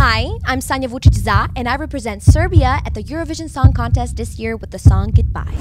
Hi, I'm Sanja Vucic and I represent Serbia at the Eurovision Song Contest this year with the song Goodbye.